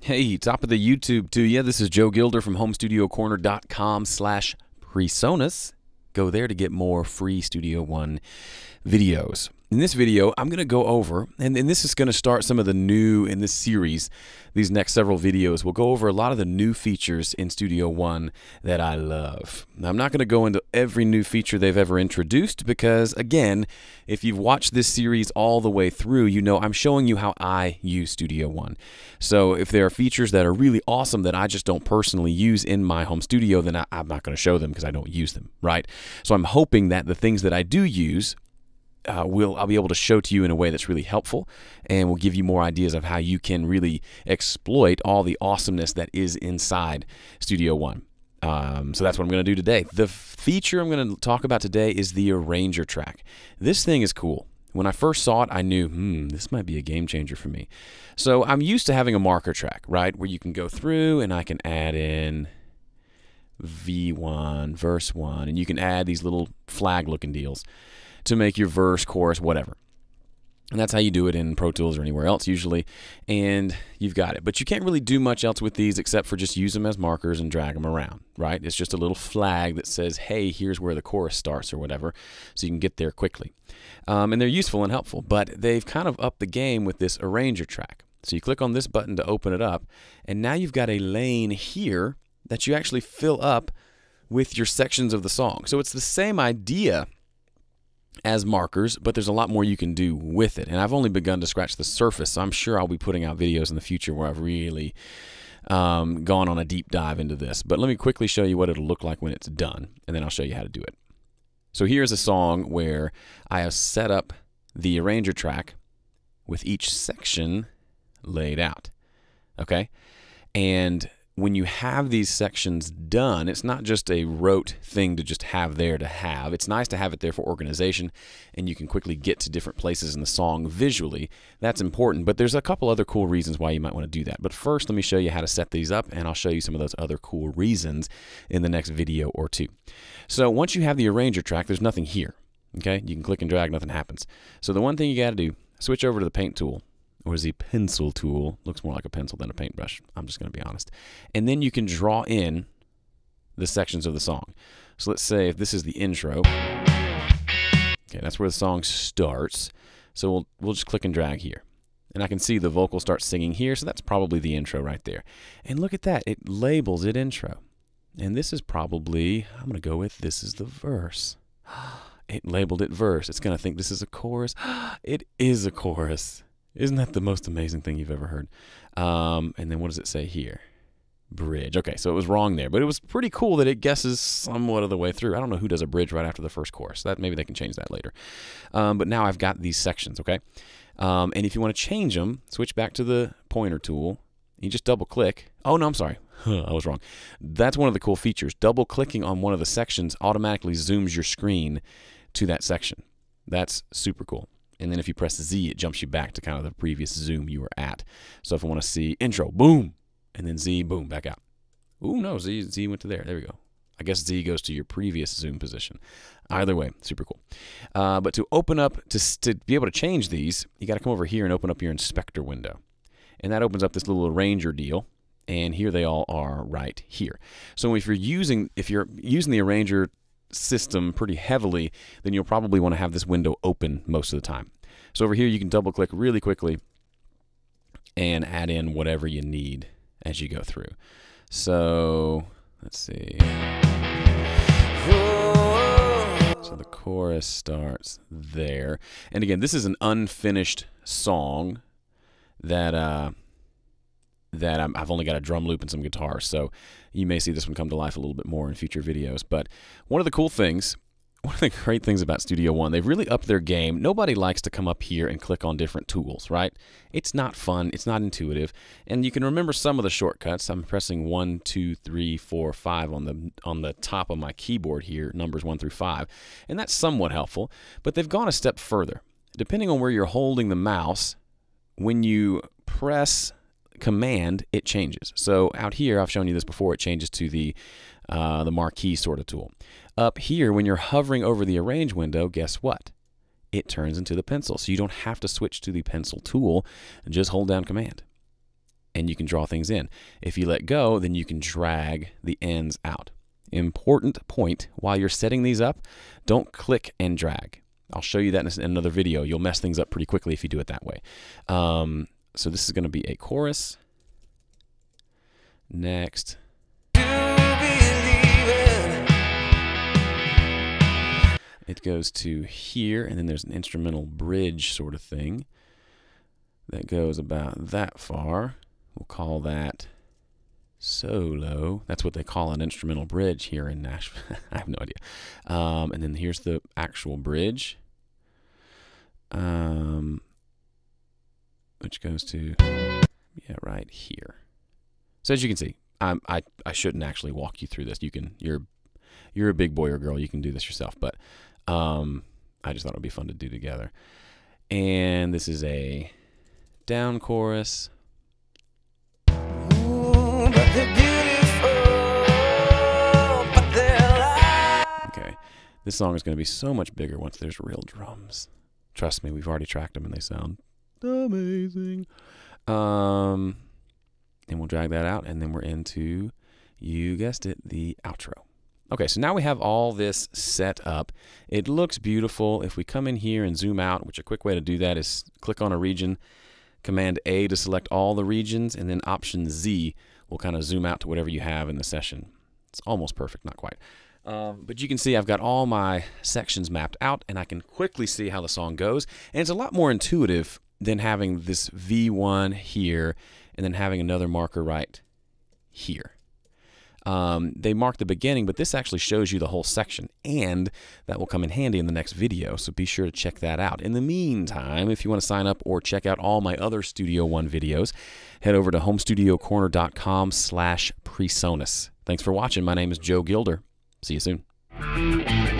Hey, top of the YouTube to you. This is Joe Gilder from HomeStudioCorner.com slash PreSonus. Go there to get more free Studio One videos. In this video, I'm going to go over, and, and this is going to start some of the new in this series. These next several videos, we'll go over a lot of the new features in Studio One that I love. Now, I'm not going to go into every new feature they've ever introduced because, again, if you've watched this series all the way through, you know I'm showing you how I use Studio One. So if there are features that are really awesome that I just don't personally use in my home studio, then I, I'm not going to show them because I don't use them, right? So I'm hoping that the things that I do use uh, will I'll be able to show to you in a way that's really helpful and will give you more ideas of how you can really exploit all the awesomeness that is inside Studio One. Um, so that's what I'm going to do today. The feature I'm going to talk about today is the Arranger track. This thing is cool. When I first saw it, I knew, hmm, this might be a game changer for me. So I'm used to having a marker track, right, where you can go through and I can add in V1, verse 1, and you can add these little flag looking deals to make your verse, chorus, whatever. And that's how you do it in Pro Tools or anywhere else usually. And you've got it. But you can't really do much else with these except for just use them as markers and drag them around, right? It's just a little flag that says, hey, here's where the chorus starts or whatever, so you can get there quickly. Um, and they're useful and helpful, but they've kind of upped the game with this arranger track. So you click on this button to open it up, and now you've got a lane here that you actually fill up with your sections of the song. So it's the same idea as markers, but there's a lot more you can do with it. And I've only begun to scratch the surface, so I'm sure I'll be putting out videos in the future where I've really um, gone on a deep dive into this. But let me quickly show you what it'll look like when it's done, and then I'll show you how to do it. So here's a song where I have set up the arranger track with each section laid out. Okay? And when you have these sections done, it's not just a rote thing to just have there to have. It's nice to have it there for organization and you can quickly get to different places in the song visually. That's important, but there's a couple other cool reasons why you might want to do that. But first, let me show you how to set these up and I'll show you some of those other cool reasons in the next video or two. So once you have the arranger track, there's nothing here. Okay? You can click and drag, nothing happens. So the one thing you got to do, switch over to the paint tool or is the pencil tool. Looks more like a pencil than a paintbrush. I'm just going to be honest. And then you can draw in the sections of the song. So let's say if this is the intro. Okay, that's where the song starts. So we'll, we'll just click and drag here. And I can see the vocal starts singing here, so that's probably the intro right there. And look at that, it labels it intro. And this is probably, I'm going to go with this is the verse. It labeled it verse. It's going to think this is a chorus. It is a chorus. Isn't that the most amazing thing you've ever heard? Um, and then what does it say here? Bridge. Okay, so it was wrong there, but it was pretty cool that it guesses somewhat of the way through. I don't know who does a bridge right after the first chorus. That maybe they can change that later. Um, but now I've got these sections. Okay, um, and if you want to change them, switch back to the pointer tool. You just double click. Oh no, I'm sorry. I was wrong. That's one of the cool features. Double clicking on one of the sections automatically zooms your screen to that section. That's super cool. And then if you press Z, it jumps you back to kind of the previous zoom you were at. So if I want to see intro, boom, and then Z, boom, back out. Ooh, no, Z, Z went to there. There we go. I guess Z goes to your previous zoom position. Either way, super cool. Uh, but to open up, to, to be able to change these, you got to come over here and open up your inspector window. And that opens up this little arranger deal. And here they all are right here. So if you're using, if you're using the arranger system pretty heavily, then you'll probably want to have this window open most of the time. So over here, you can double click really quickly and add in whatever you need as you go through. So let's see. So the chorus starts there. And again, this is an unfinished song that uh, that i have only got a drum loop and some guitar. So you may see this one come to life a little bit more in future videos. But one of the cool things, one of the great things about Studio One, they've really upped their game. Nobody likes to come up here and click on different tools, right? It's not fun. It's not intuitive. And you can remember some of the shortcuts. I'm pressing one, two, three, four, five on the on the top of my keyboard here, numbers one through five. And that's somewhat helpful. But they've gone a step further. Depending on where you're holding the mouse, when you press command, it changes. So out here, I've shown you this before, it changes to the, uh, the marquee sort of tool. Up here, when you're hovering over the arrange window, guess what? it turns into the pencil. So you don't have to switch to the pencil tool, just hold down command and you can draw things in. If you let go, then you can drag the ends out. Important point, while you're setting these up, don't click and drag. I'll show you that in another video. You'll mess things up pretty quickly if you do it that way. Um, so this is going to be a chorus. Next. It goes to here, and then there's an instrumental bridge sort of thing that goes about that far. We'll call that solo. That's what they call an instrumental bridge here in Nashville. I have no idea. Um, and then here's the actual bridge, um, which goes to yeah right here. So as you can see, I'm, I I shouldn't actually walk you through this. You can you're you're a big boy or girl. You can do this yourself. But um, I just thought it would be fun to do together. And this is a down chorus. Okay, this song is going to be so much bigger once there's real drums. Trust me, we've already tracked them and they sound amazing. Um, and we'll drag that out, and then we're into, you guessed it, the outro. Okay, so now we have all this set up. It looks beautiful. If we come in here and zoom out, which a quick way to do that is click on a region, Command A to select all the regions, and then Option Z will kind of zoom out to whatever you have in the session. It's almost perfect, not quite. Um, but you can see I've got all my sections mapped out, and I can quickly see how the song goes. And it's a lot more intuitive than having this V1 here and then having another marker right here. Um, they mark the beginning, but this actually shows you the whole section, and that will come in handy in the next video, so be sure to check that out. In the meantime, if you want to sign up or check out all my other Studio One videos, head over to homestudiocorner.com slash presonus. Thanks for watching. My name is Joe Gilder. See you soon.